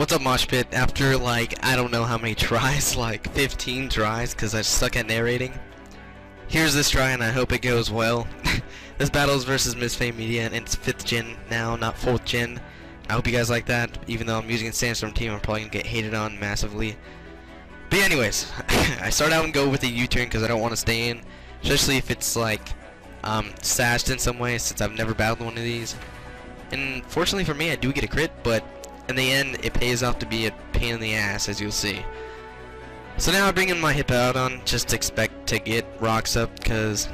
What's up, Mosh Pit? After, like, I don't know how many tries, like 15 tries, because I suck at narrating. Here's this try, and I hope it goes well. this battle is versus MistPhame Media, and it's 5th gen now, not 4th gen. I hope you guys like that, even though I'm using a Sandstorm team, I'm probably going to get hated on massively. But anyways, I start out and go with a U-turn because I don't want to stay in, especially if it's, like, um, sashed in some way, since I've never battled one of these. And fortunately for me, I do get a crit, but in the end, it pays off to be a pain in the ass, as you'll see. So now I bring in my Hippowdon, just expect to get rocks up, because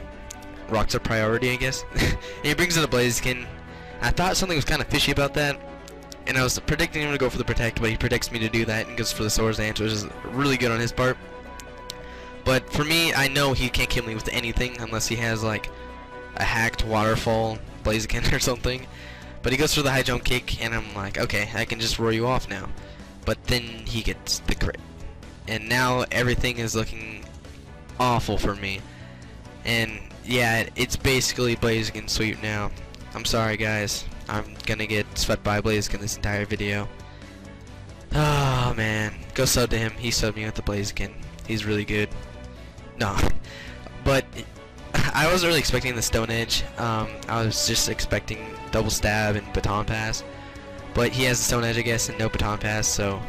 rocks are priority, I guess. and he brings in a Blaziken. I thought something was kind of fishy about that, and I was predicting him to go for the Protect, but he predicts me to do that and goes for the Swords Dance, which is really good on his part. But for me, I know he can't kill me with anything unless he has, like, a hacked Waterfall Blaziken or something. But he goes for the high jump kick, and I'm like, okay, I can just roll you off now. But then he gets the crit. And now everything is looking awful for me. And yeah, it's basically Blaziken sweep now. I'm sorry guys. I'm gonna get swept by Blaziken this entire video. Oh man. Go sub to him. He subbed me with the Blaziken. He's really good. No. But I wasn't really expecting the Stone Edge. Um, I was just expecting double stab and baton pass. But he has the Stone Edge, I guess, and no baton pass, so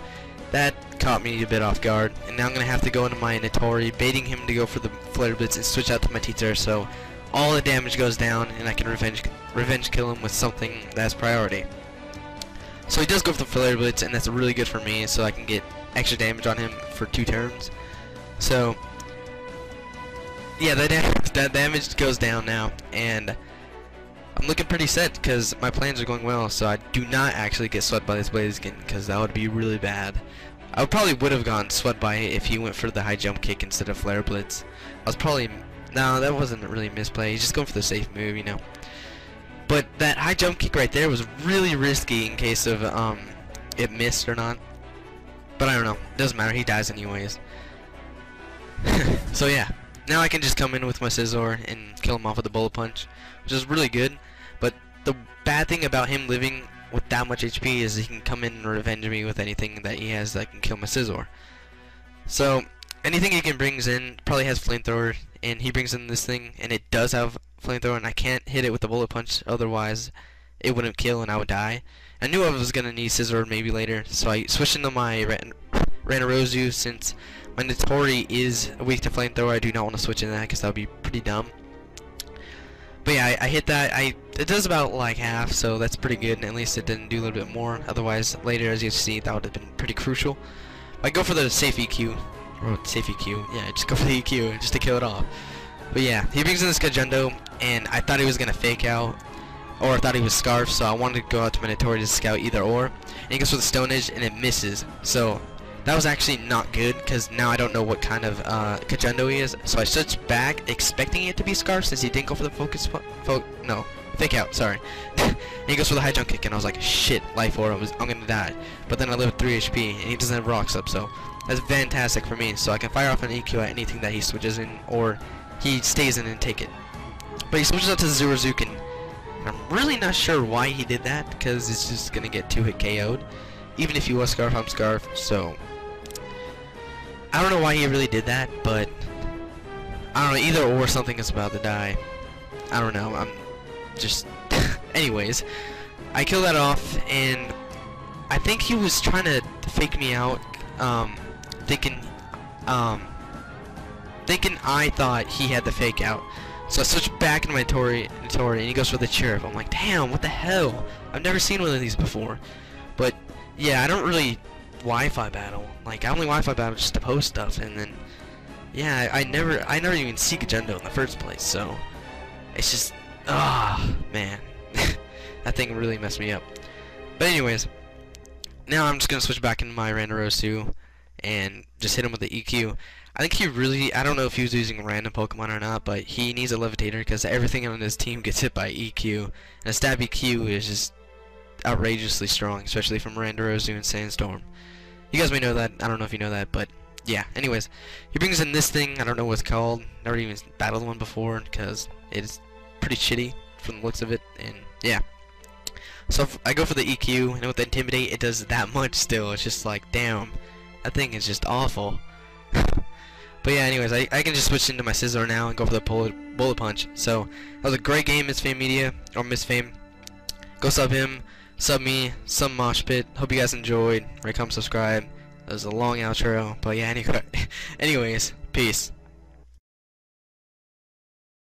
that caught me a bit off guard. And now I'm going to have to go into my Natori, baiting him to go for the Flare Blitz and switch out to my Teacher, so all the damage goes down, and I can revenge revenge kill him with something that's priority. So he does go for the Flare Blitz, and that's really good for me, so I can get extra damage on him for two turns. So, yeah, that, damage, that damage goes down now, and I'm looking pretty set because my plans are going well, so I do not actually get swept by this Blaziken because that would be really bad. I probably would have gone swept by it if he went for the high jump kick instead of flare blitz. I was probably no, that wasn't really a misplay. He's just going for the safe move, you know. But that high jump kick right there was really risky in case of um it missed or not. But I don't know. Doesn't matter. He dies anyways. so yeah, now I can just come in with my Scizor and kill him off with a bullet punch, which is really good. But the bad thing about him living with that much HP is he can come in and revenge me with anything that he has that can kill my Scizor. So anything he can brings in probably has flamethrower, and he brings in this thing, and it does have flamethrower, and I can't hit it with a bullet punch, otherwise it wouldn't kill and I would die. I knew I was gonna need Scizor maybe later, so I switched into my Ranorozu since my Natori is weak to flamethrower. I do not want to switch into that because that would be pretty dumb. But yeah, I, I, hit that. I it does about like half, so that's pretty good. And At least it didn't do a little bit more. Otherwise, later as you see, that would have been pretty crucial. I go for the safe EQ, or safe EQ. Yeah, just go for the EQ just to kill it off. But yeah, he brings in this Gajundo, and I thought he was gonna fake out, or I thought he was Scarf, so I wanted to go out to Minotaur to scout either or. And he goes for the Stone Edge, and it misses. So that was actually not good because now I don't know what kind of uh, Kajundo he is. So I switched back expecting it to be Scarf since he didn't go for the focus fo no fake out sorry. he goes for the high jump kick and I was like shit life orb I'm gonna die. But then I live with 3 HP and he doesn't have rocks up so that's fantastic for me. So I can fire off an EQ at anything that he switches in or he stays in and take it. But he switches out to Zurazukin. I'm really not sure why he did that because it's just gonna get two hit KO'd. Even if he was Scarf, I'm Scarf, so I don't know why he really did that, but I don't know, either or something is about to die. I don't know, I'm just anyways, I killed that off and I think he was trying to fake me out um thinking um thinking I thought he had the fake out. So I switched back into my Tori, Tori and he goes for the chirp. I'm like, damn, what the hell? I've never seen one of these before. But yeah, I don't really Wi-Fi battle. Like I only Wi-Fi battle just to post stuff, and then yeah, I, I never I never even see Gajendo in the first place. So it's just ah oh, man, that thing really messed me up. But anyways, now I'm just gonna switch back into my Ranorosu and just hit him with the EQ. I think he really, I don't know if he was using random Pokemon or not, but he needs a Levitator because everything on his team gets hit by EQ. And a stab EQ is just outrageously strong, especially from Randarozu and Sandstorm. You guys may know that. I don't know if you know that, but yeah. Anyways, he brings in this thing. I don't know what it's called. Never even battled one before because it's pretty shitty from the looks of it. And yeah. So I go for the EQ, and with the Intimidate, it does that much still. It's just like, damn, that thing is just awful. but yeah, anyways, I, I can just switch into my Scizor now and go for the bullet, bullet Punch. So that was a great game, MistPhame Media, or Miss Fame. Go sub him, sub me, sub Mosh Pit. Hope you guys enjoyed. Rate, comment, subscribe. That was a long outro, but yeah, anyway, anyways, peace.